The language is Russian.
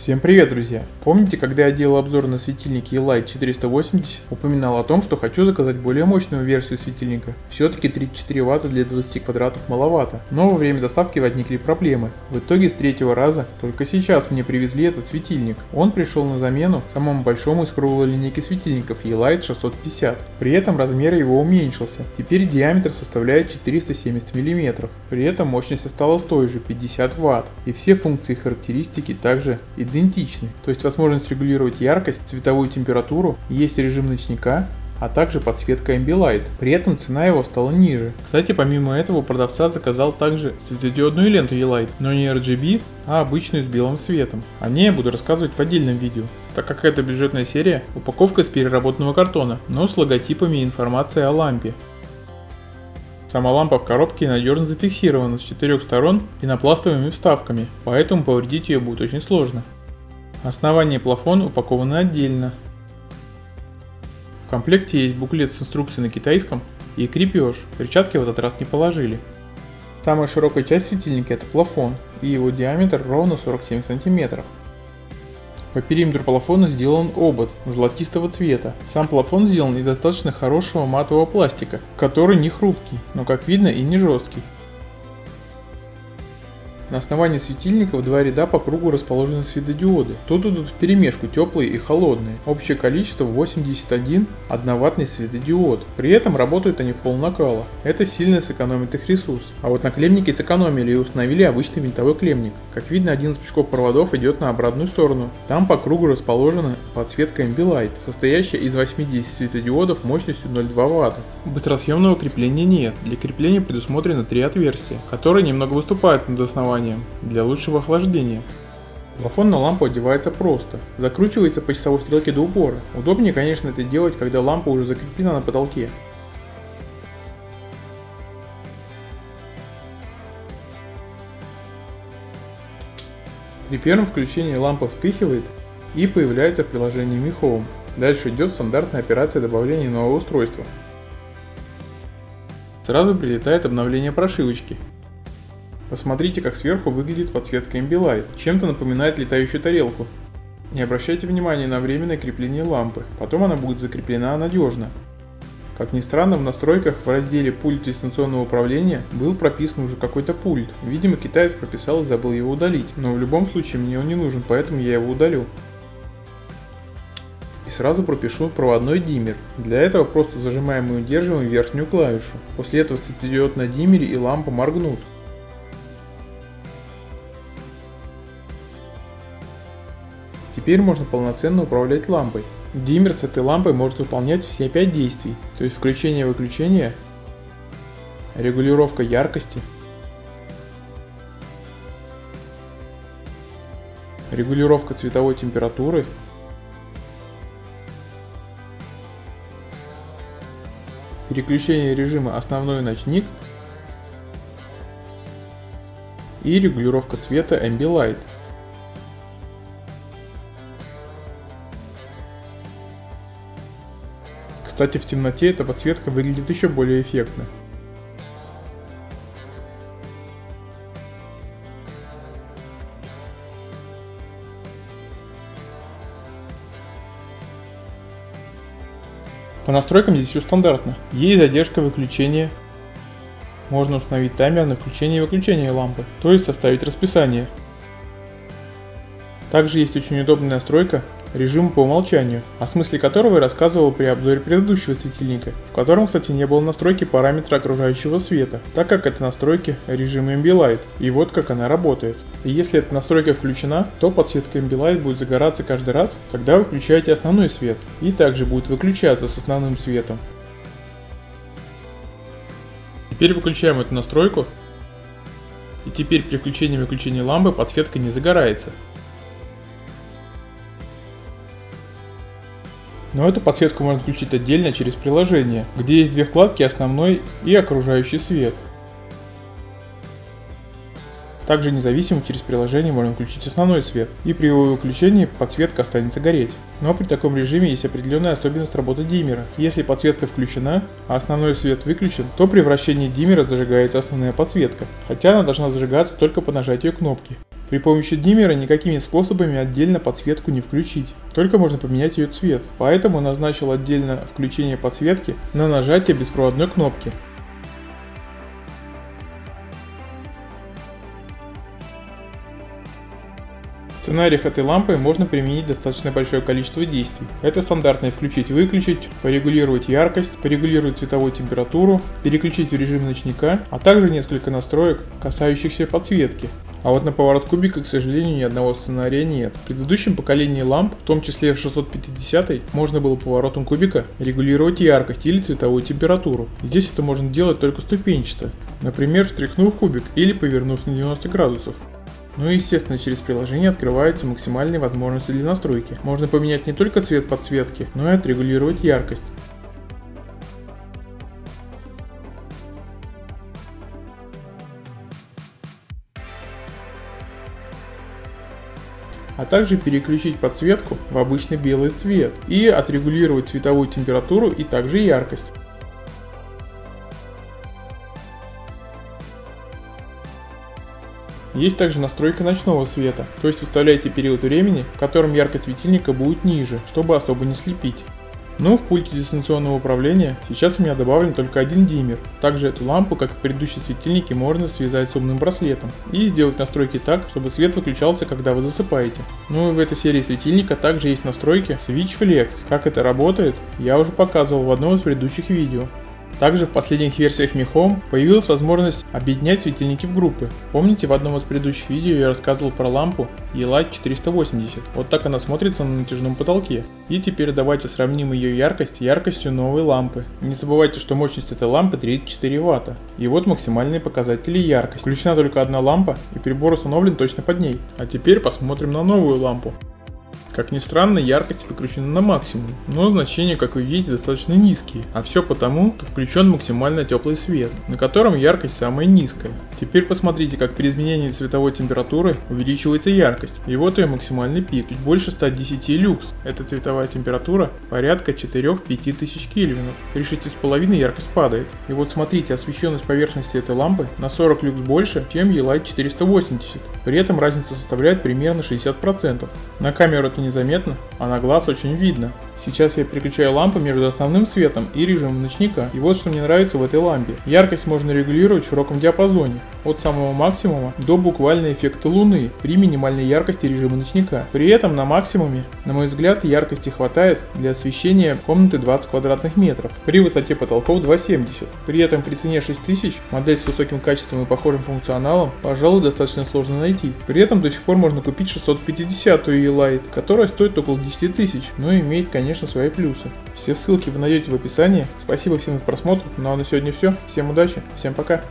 Всем привет, друзья! Помните, когда я делал обзор на светильники E-Light 480, упоминал о том, что хочу заказать более мощную версию светильника. Все-таки 34 Вт для 20 квадратов маловато, но во время доставки возникли проблемы. В итоге с третьего раза только сейчас мне привезли этот светильник. Он пришел на замену самому большому из круглой линейки светильников E-Light 650. При этом размер его уменьшился. Теперь диаметр составляет 470 мм. При этом мощность осталась той же 50 Вт. И все функции и характеристики также идентичны. То есть возможность регулировать яркость, цветовую температуру, есть режим ночника, а также подсветка Ambilight. При этом цена его стала ниже. Кстати, помимо этого продавца заказал также светодиодную ленту E-Light, но не RGB, а обычную с белым светом. О ней я буду рассказывать в отдельном видео. Так как это бюджетная серия, упаковка из переработанного картона, но с логотипами и информацией о лампе. Сама лампа в коробке надежно зафиксирована с четырех сторон пенопластовыми вставками, поэтому повредить ее будет очень сложно. Основание плафона упаковано отдельно. В комплекте есть буклет с инструкцией на китайском и крепеж, перчатки в этот раз не положили. Самая широкая часть светильника это плафон, и его диаметр ровно 47 сантиметров. По периметру плафона сделан обод золотистого цвета. Сам плафон сделан из достаточно хорошего матового пластика, который не хрупкий, но как видно и не жесткий. На основании светильника в два ряда по кругу расположены светодиоды. Тут идут в перемешку теплые и холодные. Общее количество 81 одноватный светодиод. При этом работают они в полнакала. Это сильно сэкономит их ресурс. А вот наклемники сэкономили и установили обычный винтовой клемник. Как видно, один из пучков проводов идет на обратную сторону. Там по кругу расположена подсветка Ambilight, состоящая из 80 светодиодов мощностью 0,2 Вт. Быстросъемного крепления нет. Для крепления предусмотрено три отверстия, которые немного выступают над основанием основанием для лучшего охлаждения. Плафон на лампу одевается просто. Закручивается по часовой стрелке до упора. Удобнее, конечно, это делать, когда лампа уже закреплена на потолке. При первом включении лампа вспыхивает и появляется в приложении Mi Home. Дальше идет стандартная операция добавления нового устройства. Сразу прилетает обновление прошивочки, Посмотрите, как сверху выглядит подсветка Ambilight. Чем-то напоминает летающую тарелку. Не обращайте внимания на временное крепление лампы, потом она будет закреплена надежно. Как ни странно, в настройках в разделе «Пульт дистанционного управления» был прописан уже какой-то пульт. Видимо, китаец прописал и забыл его удалить, но в любом случае мне он не нужен, поэтому я его удалю. И сразу пропишу проводной диммер. Для этого просто зажимаем и удерживаем верхнюю клавишу. После этого светодиод на диммере и лампа моргнут. Теперь можно полноценно управлять лампой. Диммер с этой лампой может выполнять все 5 действий, то есть включение-выключение, регулировка яркости, регулировка цветовой температуры, переключение режима основной ночник и регулировка цвета Ambilight. Кстати, в темноте эта подсветка выглядит еще более эффектно. По настройкам здесь все стандартно. Есть задержка выключения. Можно установить таймер на включение и выключение лампы, то есть составить расписание. Также есть очень удобная настройка режима по умолчанию, о смысле которого я рассказывал при обзоре предыдущего светильника, в котором, кстати, не было настройки параметра окружающего света, так как это настройки режима Ambilight, и вот как она работает. И если эта настройка включена, то подсветка Ambilight будет загораться каждый раз, когда вы включаете основной свет, и также будет выключаться с основным светом. Теперь выключаем эту настройку, и теперь при включении и выключении лампы подсветка не загорается. Но эту подсветку можно включить отдельно через приложение, где есть две вкладки «Основной» и «Окружающий свет». Также независимо через приложение можно включить основной свет, и при его выключении подсветка останется гореть. Но при таком режиме есть определенная особенность работы диммера. Если подсветка включена, а основной свет выключен, то при вращении диммера зажигается основная подсветка, хотя она должна зажигаться только по нажатию кнопки. При помощи диммера никакими способами отдельно подсветку не включить. Только можно поменять ее цвет. Поэтому назначил отдельно включение подсветки на нажатие беспроводной кнопки. В сценариях этой лампы можно применить достаточно большое количество действий. Это стандартное включить-выключить, порегулировать яркость, порегулировать цветовую температуру, переключить в режим ночника, а также несколько настроек, касающихся подсветки. А вот на поворот кубика, к сожалению, ни одного сценария нет. В предыдущем поколении ламп, в том числе в 650, можно было поворотом кубика регулировать яркость или цветовую температуру. Здесь это можно делать только ступенчато, например, встряхнув кубик или повернув на 90 градусов. Ну и естественно через приложение открываются максимальные возможности для настройки. Можно поменять не только цвет подсветки, но и отрегулировать яркость. а также переключить подсветку в обычный белый цвет и отрегулировать цветовую температуру и также яркость. Есть также настройка ночного света, то есть выставляете период времени, в котором яркость светильника будет ниже, чтобы особо не слепить. Но в пульте дистанционного управления сейчас у меня добавлен только один диммер. Также эту лампу, как и предыдущие светильники, можно связать с умным браслетом и сделать настройки так, чтобы свет выключался, когда вы засыпаете. Ну и в этой серии светильника также есть настройки Switch Flex. Как это работает, я уже показывал в одном из предыдущих видео. Также в последних версиях Mi Home появилась возможность объединять светильники в группы. Помните, в одном из предыдущих видео я рассказывал про лампу E-Light 480. Вот так она смотрится на натяжном потолке. И теперь давайте сравним ее яркость яркостью новой лампы. Не забывайте, что мощность этой лампы 34 Вт. И вот максимальные показатели яркости. Включена только одна лампа и прибор установлен точно под ней. А теперь посмотрим на новую лампу. Как ни странно, яркость выкручена на максимум, но значения, как вы видите, достаточно низкие, а все потому, что включен максимально теплый свет, на котором яркость самая низкая. Теперь посмотрите, как при изменении цветовой температуры увеличивается яркость, и вот ее максимальный пик, чуть больше 110 люкс. Эта цветовая температура порядка 4-5 тысяч кельвинов. При 6,5 яркость падает. И вот смотрите, освещенность поверхности этой лампы на 40 люкс больше, чем E-Light 480. При этом разница составляет примерно 60%. На камеру это незаметно, а на глаз очень видно. Сейчас я переключаю лампу между основным светом и режимом ночника. И вот что мне нравится в этой лампе. Яркость можно регулировать в широком диапазоне, от самого максимума до буквально эффекта луны при минимальной яркости режима ночника. При этом на максимуме, на мой взгляд, яркости хватает для освещения комнаты 20 квадратных метров при высоте потолков 2,70. При этом при цене 6000 модель с высоким качеством и похожим функционалом, пожалуй, достаточно сложно найти. При этом до сих пор можно купить 650 E-Light, которая стоит около 10 тысяч, но имеет, конечно, конечно, свои плюсы. Все ссылки вы найдете в описании. Спасибо всем за просмотр. Ну а на сегодня все. Всем удачи, всем пока.